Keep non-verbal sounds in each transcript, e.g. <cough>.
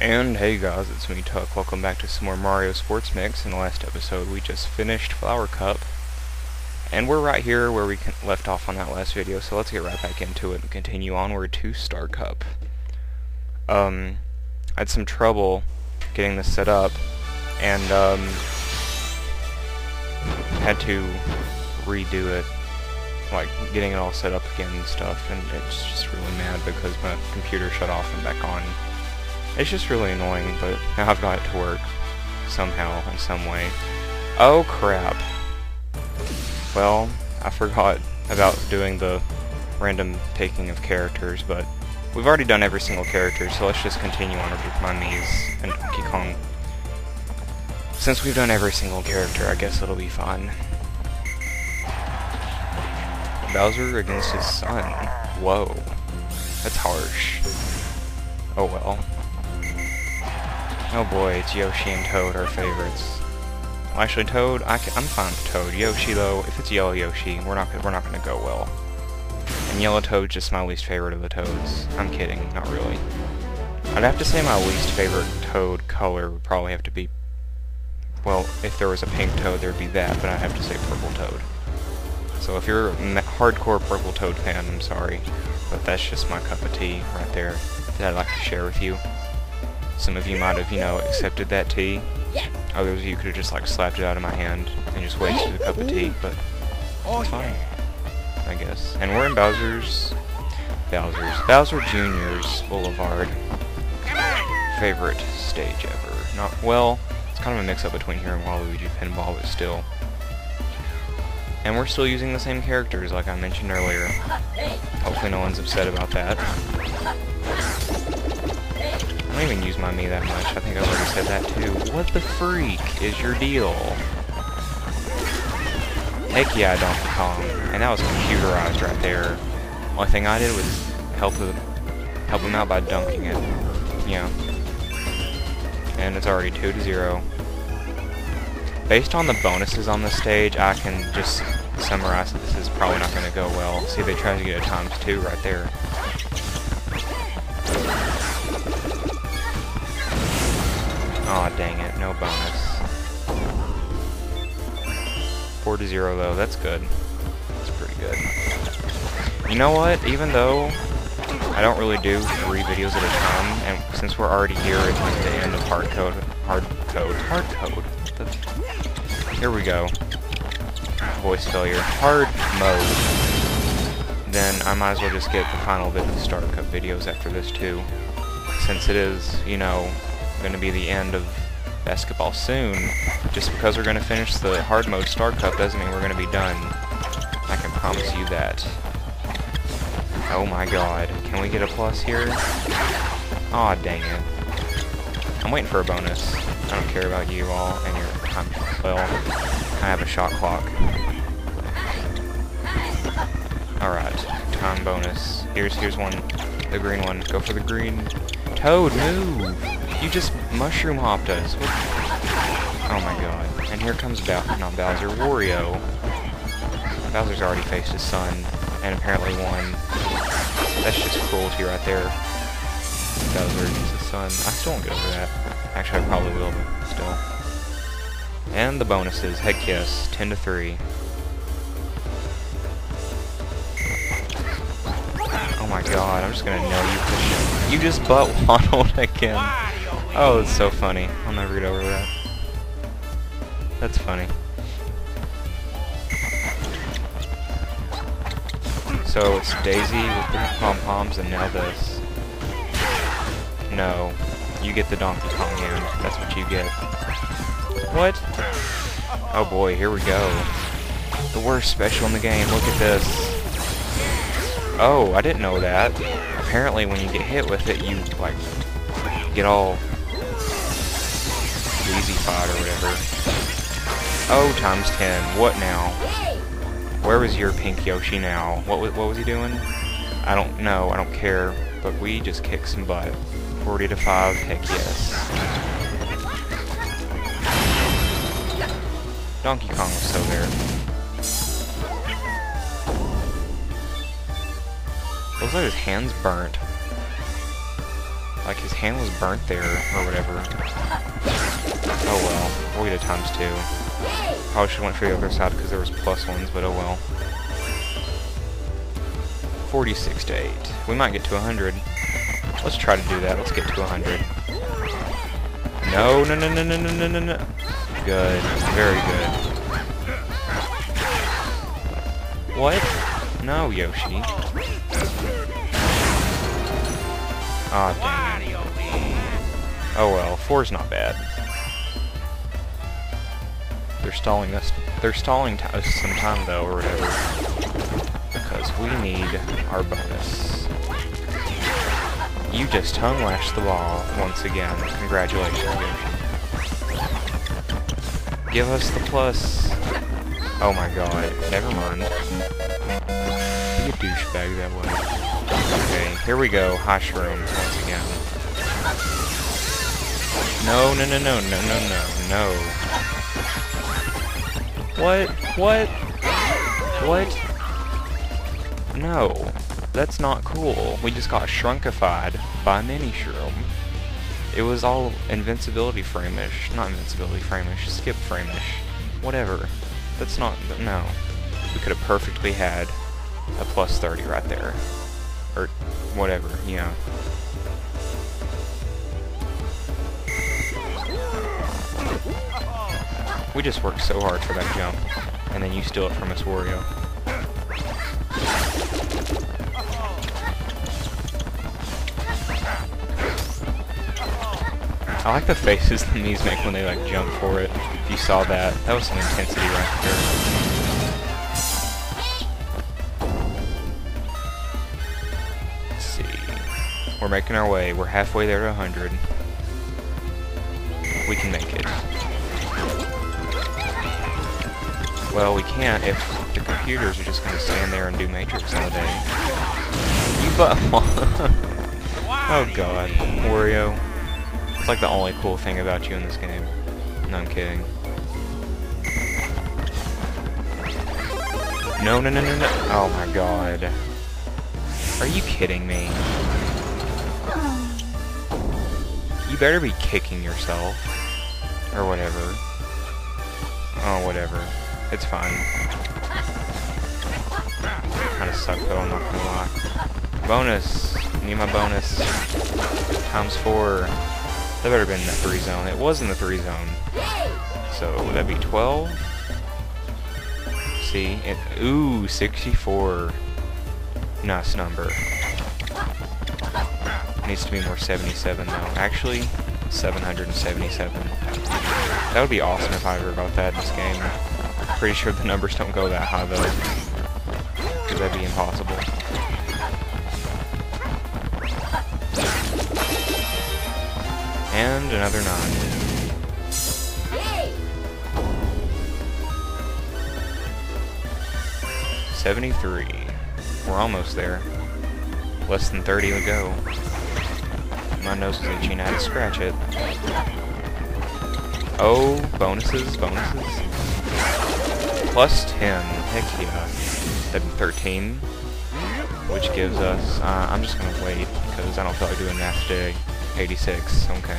And hey guys, it's me Tuck. Welcome back to some more Mario Sports Mix. In the last episode, we just finished Flower Cup, and we're right here where we left off on that last video. So let's get right back into it and continue onward to Star Cup. Um, I had some trouble getting this set up, and um, had to redo it, like getting it all set up again and stuff. And it's just really mad because my computer shut off and back on. It's just really annoying, but now I've got it to work somehow, in some way. Oh crap. Well, I forgot about doing the random taking of characters, but we've already done every single character, so let's just continue on with my Mii's and Donkey Kong. Since we've done every single character, I guess it'll be fun. Bowser against his son. Whoa. That's harsh. Oh well. Oh boy, it's Yoshi and Toad, our favorites. Well, actually, Toad, I am fine with Toad. Yoshi, though, if it's Yellow Yoshi, we're not we're not gonna go well. And Yellow Toad's just my least favorite of the Toads. I'm kidding, not really. I'd have to say my least favorite Toad color would probably have to be... Well, if there was a pink Toad, there'd be that, but I'd have to say Purple Toad. So if you're a hardcore Purple Toad fan, I'm sorry, but that's just my cup of tea right there that I'd like to share with you. Some of you might have, you know, accepted that tea. Others of you could have just like slapped it out of my hand and just wasted a cup of tea, but it's oh, fine, I guess. And we're in Bowser's, Bowser's, Bowser Jr.'s Boulevard. Favorite stage ever. Not, well, it's kind of a mix-up between here and Waluigi Pinball, but still. And we're still using the same characters like I mentioned earlier. Hopefully no one's upset about that don't even use my Mii that much. I think I already said that too. What the freak is your deal? Heck yeah, Donkey Kong. And that was computerized right there. Only thing I did was help him, help him out by dunking it. Yeah. And it's already 2 to 0. Based on the bonuses on this stage, I can just summarize that this is probably not going to go well. See, if they tried to get a times 2 right there. Aw, oh, dang it. No bonus. 4 to 0 though. That's good. That's pretty good. You know what? Even though I don't really do three videos at a time, and since we're already here at the end of hard code, hard code, hard code. Here we go. Voice failure. Hard mode. Then I might as well just get the final bit of the Star Cup videos after this too. Since it is, you know, going to be the end of basketball soon. Just because we're going to finish the hard mode Star Cup doesn't mean we're going to be done. I can promise you that. Oh my god. Can we get a plus here? Aw, oh, dang it. I'm waiting for a bonus. I don't care about you all and your time. Well, I have a shot clock. Alright, time bonus. Here's here's one. The green one. Go for the green. Toad, move! You just mushroom hopped us. What? Oh my god. And here comes Bowser, not Bowser, Wario. Bowser's already faced his son, and apparently won. That's just cruelty right there. Bowser against his son. I still won't get over that. Actually, I probably will, but still. And the bonuses. Head kiss. 10 to 3. Oh my god, I'm just gonna know you You just butt waddled <laughs> again. Oh, it's so funny. I'll never get over that. That's funny. So it's Daisy with the pom-poms and now this. No. You get the Donkey Kong hand. That's what you get. What? Oh boy, here we go. The worst special in the game. Look at this. Oh, I didn't know that. Apparently when you get hit with it, you, like, get all pod or whatever. Oh, times 10. What now? Where was your pink Yoshi now? What was, what was he doing? I don't know. I don't care. But we just kicked some butt. 40 to 5. Heck yes. Donkey Kong was so there. Looks like his hand's burnt. Like, his hand was burnt there, or whatever. Oh well, we'll get a times two. Probably should have went for the other side because there was plus ones, but oh well. 46 to 8. We might get to 100. Let's try to do that. Let's get to 100. No, no, no, no, no, no, no, no, no. Good. Very good. What? No, Yoshi. Ah, oh, dang Oh well, four's not bad. They're stalling us. They're stalling us some time though, or whatever. Because we need our bonus. You just tongue lashed the wall once again. Congratulations. Give us the plus. Oh my god. Never mind. Be a douchebag that way. Okay, here we go. High shrooms once again. No, no, no, no, no, no, no, no. What? What? What? No. That's not cool. We just got shrunkified by Mini Shroom. It was all invincibility framish. Not invincibility framish, skip framish. Whatever. That's not... no. We could have perfectly had a plus 30 right there. Or whatever, yeah. We just worked so hard for that jump, and then you steal it from us, Wario. I like the faces <laughs> the Mii's make when they like jump for it. If you saw that, that was some intensity right there. See. We're making our way. We're halfway there to 100. We can make it. Well, we can't if the computers are just going to stand there and do Matrix all day. You but <laughs> Oh god, Wario. It's like the only cool thing about you in this game. No, I'm kidding. No, no, no, no, no. Oh my god. Are you kidding me? You better be kicking yourself. Or whatever. Oh, whatever. It's fine. Kinda suck though, I'm not gonna lie. Bonus! Need my bonus. Times four. That better been in the 3 zone. It was in the 3 zone. So, would that be 12? See? It, ooh, 64. Nice number. Needs to be more 77 though. Actually, 777. That would be awesome if I ever got that in this game. Pretty sure the numbers don't go that high though. Because that'd be impossible. And another 9. Seventy-three. We're almost there. Less than 30 to go. My nose is itching. I had to scratch it. Oh, bonuses, bonuses. Plus 10. Heck yeah. That'd be 13. Which gives us... Uh, I'm just to wait, because I don't feel like doing math today. 86, okay.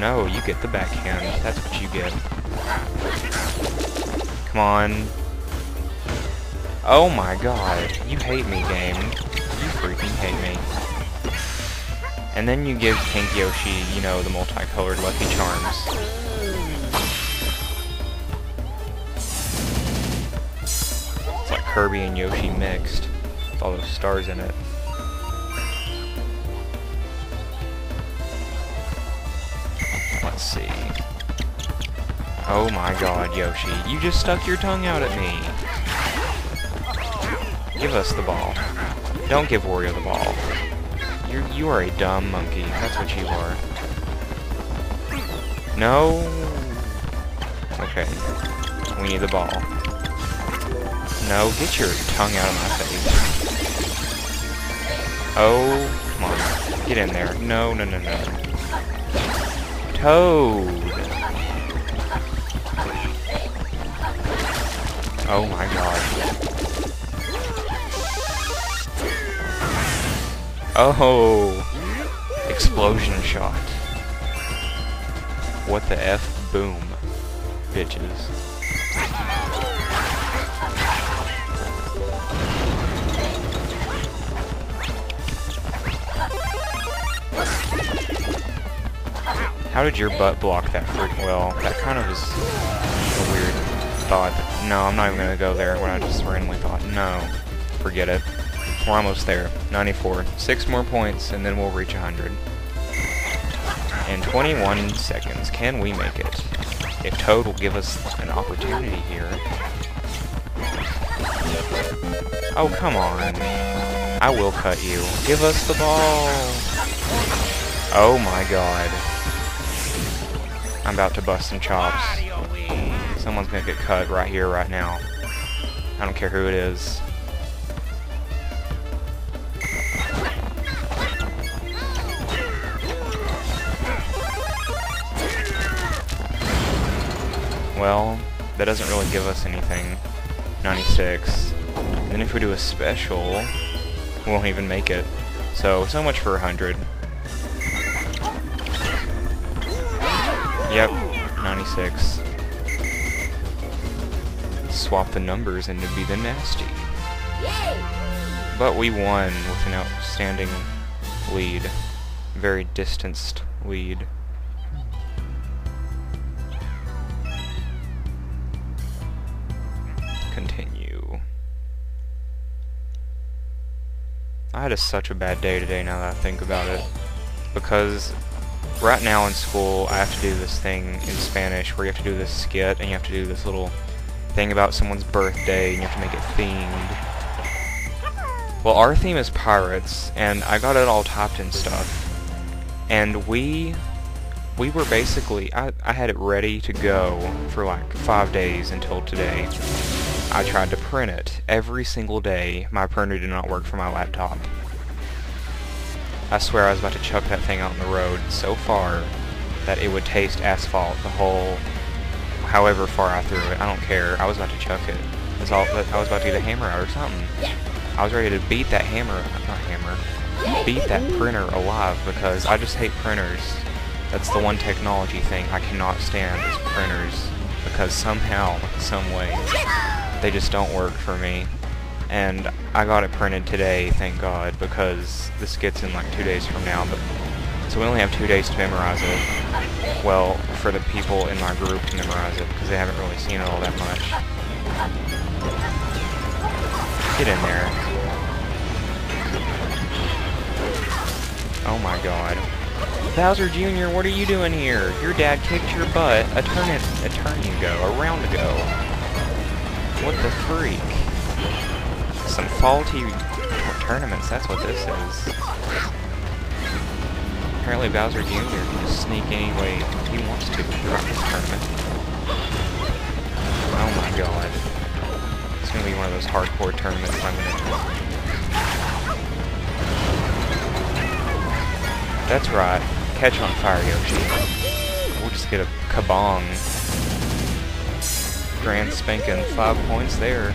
No, you get the backhand. That's what you get. Come on. Oh my god. You hate me, game. You freaking hate me. And then you give Pink Yoshi, you know, the multicolored Lucky Charms. It's like Kirby and Yoshi mixed with all those stars in it. Let's see. Oh my god, Yoshi. You just stuck your tongue out at me. Give us the ball. Don't give Wario the ball. You're, you are a dumb monkey. That's what you are. No. Okay. We need the ball. No, get your tongue out of my face. Oh, come on. Get in there. No, no, no, no. Toad! Oh my god. Oh! Explosion shot. What the F? Boom. Bitches. How did your butt block that freak? Well, that kind of is a weird thought. No, I'm not even gonna go there when I just randomly thought. No. Forget it. We're almost there. 94. Six more points, and then we'll reach 100. In 21 seconds, can we make it? If Toad will give us an opportunity here. Oh, come on. I will cut you. Give us the ball! Oh my god. I'm about to bust some chops. Someone's gonna get cut right here, right now. I don't care who it is. Well, that doesn't really give us anything. 96. And then if we do a special, we won't even make it. So, so much for 100. Yep, 96. Swap the numbers and it'd be the nasty. But we won with an outstanding lead. Very distanced lead. Had a, such a bad day today now that I think about it. Because right now in school, I have to do this thing in Spanish where you have to do this skit and you have to do this little thing about someone's birthday and you have to make it themed. Well, our theme is pirates, and I got it all typed and stuff. And we, we were basically, I, I had it ready to go for like five days until today. I tried to print it every single day. My printer did not work for my laptop. I swear I was about to chuck that thing out on the road so far that it would taste asphalt the whole, however far I threw it. I don't care. I was about to chuck it. That's all. I was about to get a hammer out or something. I was ready to beat that hammer, not hammer, beat that printer alive because I just hate printers. That's the one technology thing I cannot stand is printers because somehow, some way, they just don't work for me and I got it printed today, thank God, because this gets in like two days from now, but so we only have two days to memorize it. Well, for the people in my group to memorize it, because they haven't really seen it all that much. Get in there. Oh my god. Bowser Jr., what are you doing here? Your dad kicked your butt a turn, a turn you go, a round ago. What the freak? some faulty tournaments, that's what this is. Apparently Bowser Jr. can sneak any way he wants to throughout this tournament. Oh my god. It's gonna be one of those hardcore tournaments I'm gonna That's right. Catch on fire, Yoshi. We'll just get a kabong. Grand spanking five points there.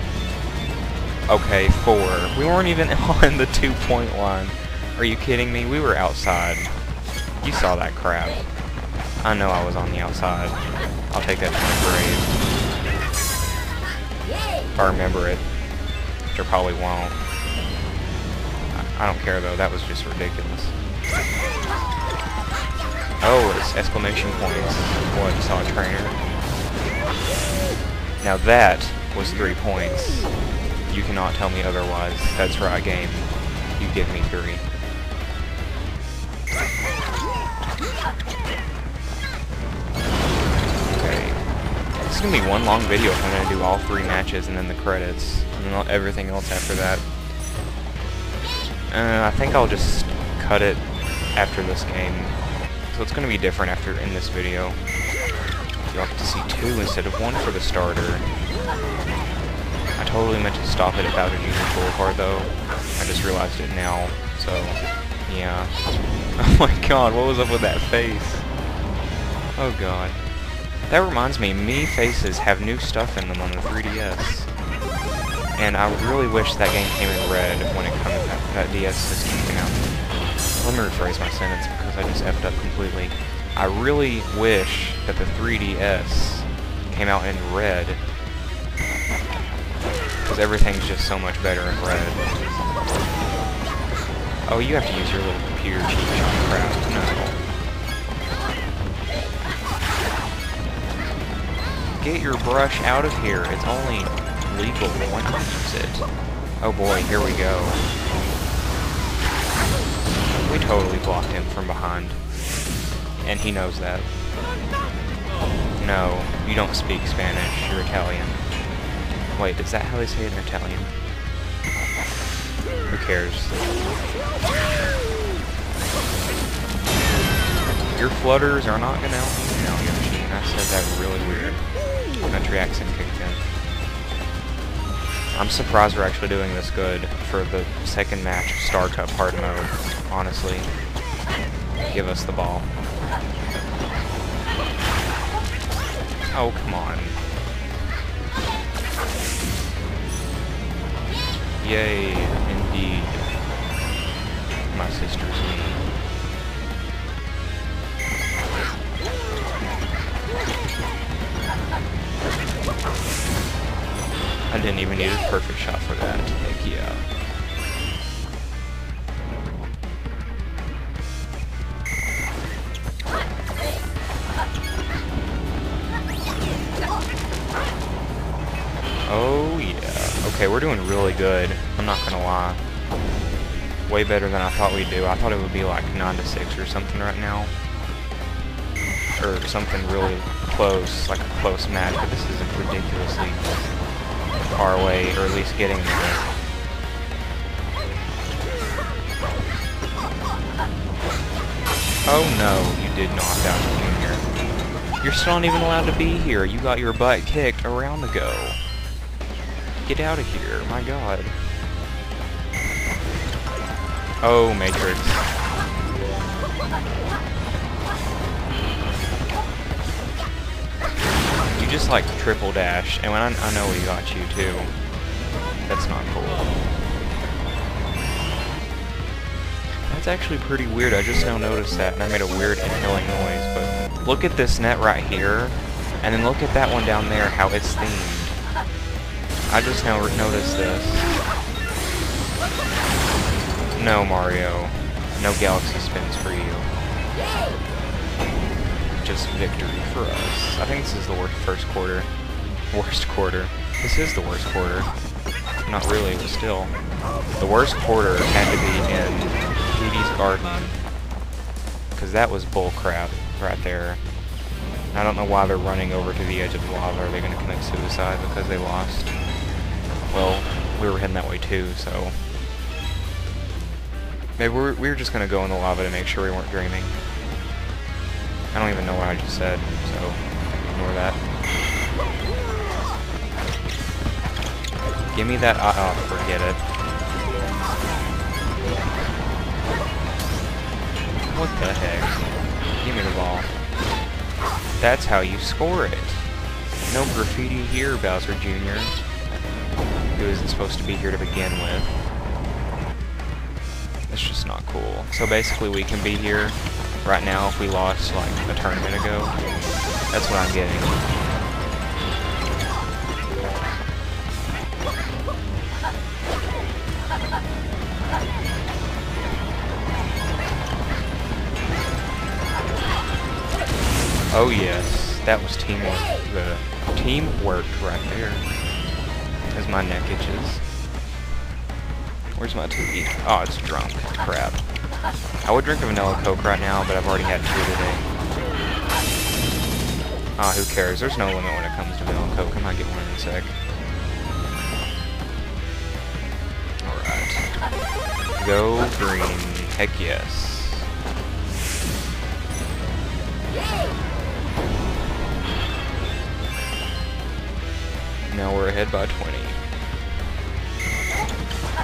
Okay, four. We weren't even <laughs> on the two-point line. Are you kidding me? We were outside. You saw that crap. I know I was on the outside. I'll take that to my grave. If I remember it. Which I probably won't. I don't care though, that was just ridiculous. Oh, it's exclamation points. What, you saw a trainer? Now that was three points. You cannot tell me otherwise. That's right, game. You give me three. Okay. This is gonna be one long video if I'm gonna do all three matches and then the credits. And then everything else after that. Uh, I think I'll just cut it after this game. So it's gonna be different after in this video. You'll to see two instead of one for the starter. I totally meant to stop it at Bowser Jr. Boulevard, though. I just realized it now, so, yeah. <laughs> Oh my god, what was up with that face? Oh god. That reminds me, Mii faces have new stuff in them on the 3DS. And I really wish that game came in red when it comes that, that DS system came out. Let me rephrase my sentence because I just effed up completely. I really wish that the 3DS came out in red because everything's just so much better in red. Oh, you have to use your little computer cheat shot crap. No. Get your brush out of here. It's only legal when you use it. Oh boy, here we go. We totally blocked him from behind. And he knows that. No, you don't speak Spanish. You're Italian. Wait, is that how they say it in Italian? Who cares? Your flutters are not gonna help you now, Yoshi. I said that really weird. Country accent kicked in. I'm surprised we're actually doing this good for the second match of Star Cup hard mode, honestly. Give us the ball. Oh, come on. Yay, indeed. My sister's. I didn't even need a perfect shot for that. Heck yeah. Okay, we're doing really good. I'm not gonna lie. Way better than I thought we'd do. I thought it would be like 9 to 6 or something right now. Or something really close, like a close match, but this isn't ridiculously far away, or at least getting there. Oh no, you did knock out Junior. You're still not even allowed to be here. You got your butt kicked a round ago. Get out of here, my god. Oh, Matrix. You just like triple dash, and when I, I know we got you too. That's not cool. That's actually pretty weird. I just now noticed that, and I made a weird inhaling noise. But look at this net right here, and then look at that one down there, how it's themed. I just now noticed this. No, Mario. No galaxy spins for you just victory for us. I think this is the worst first quarter. Worst quarter. This is the worst quarter. Not really, but still. The worst quarter had to be in Petey's Garden. Because that was bullcrap right there. I don't know why they're running over to the edge of the lava. Are they going to commit suicide because they lost? Well, we were heading that way too, so... Maybe we we were just to go in the lava to make sure we weren't dreaming. I don't even know what I just said, so ignore that. Give me that, uh, oh, forget it. What the heck? Give me the ball. That's how you score it. No graffiti here, Bowser Jr. Who isn't supposed to be here to begin with. It's just not cool. So basically we can be here right now if we lost like a tournament ago. That's what I'm getting. Oh yes, that was teamwork. The teamwork right there. My neck itches. Where's my TV? Oh, it's drunk. Crap. I would drink a vanilla coke right now, but I've already had two today. Ah, who cares? There's no limit when it comes to vanilla coke. I might get one in a sec. Alright. Go green. Heck yes. Now we're ahead by 20.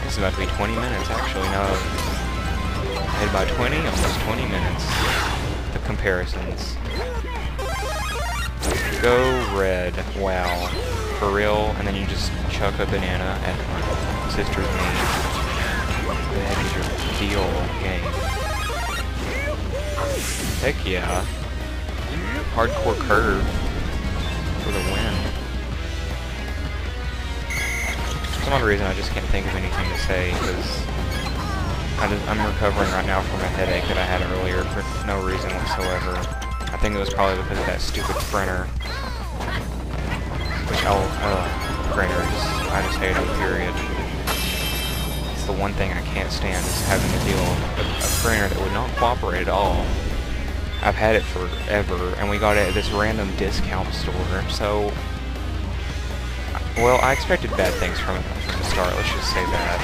This is about to be 20 minutes, actually. No, Ahead by 20, almost 20 minutes. The comparisons. Go red. Wow. for real, and then you just chuck a banana at my sister's knee. That is your deal game. Heck yeah. Hardcore curve for the win. Some odd reason I just can't think of anything to say because I'm recovering right now from a headache that I had earlier for no reason whatsoever. I think it was probably because of that stupid printer. Which I'll, uh, printers. I just hate them, period. It's the one thing I can't stand is having to deal with a, a printer that would not cooperate at all. I've had it forever, and we got it at this random discount store, so... Well, I expected bad things from it from the start, let's just say that.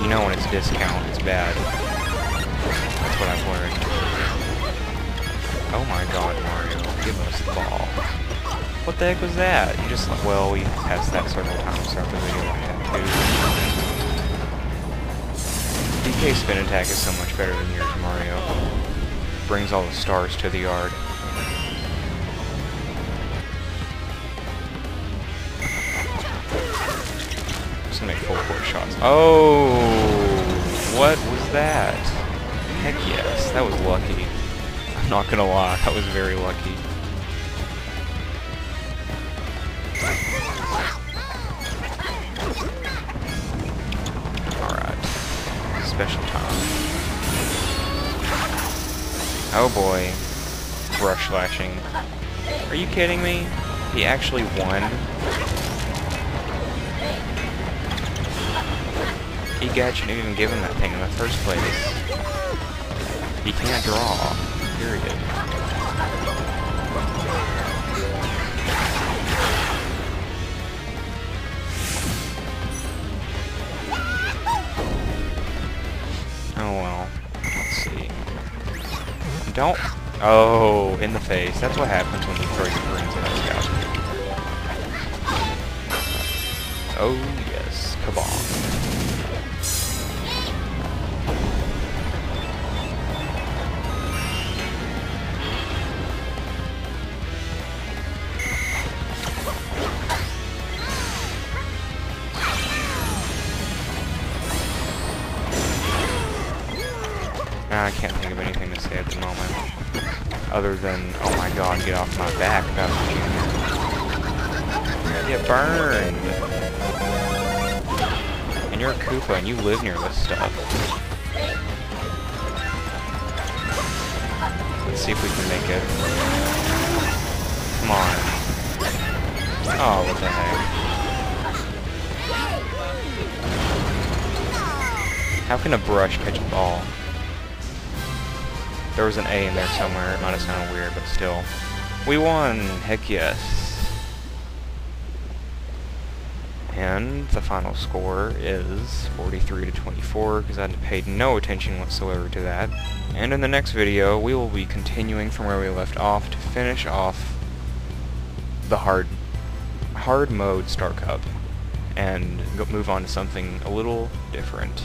You know when it's discount, it's bad. That's what I've learned. Oh my god, Mario, give us the ball. What the heck was that? You just, well, we passed that several times throughout the video, I had to. DK spin attack is so much better than yours, Mario brings all the stars to the yard. Shots. Oh, what was that? Heck yes, that was lucky. I'm not gonna lie, that was very lucky. Alright, special time. Oh boy. Brush lashing. Are you kidding me? He actually won? Egad shouldn't even give him that thing in the first place. He can't draw. Period. Oh well. Let's see. Don't... Oh, in the face. That's what happens when you throw your brains at a scout. Oh, yes. Kabong. Oh, what the heck. How can a brush catch a ball? There was an A in there somewhere. It might have sounded weird, but still. We won! Heck yes. And the final score is 43 to 24, because I paid no attention whatsoever to that. And in the next video, we will be continuing from where we left off to finish off the hard, hard mode Star Cup, and move on to something a little different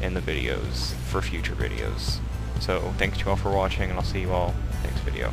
in the videos for future videos. So thanks to you all for watching, and I'll see you all next video.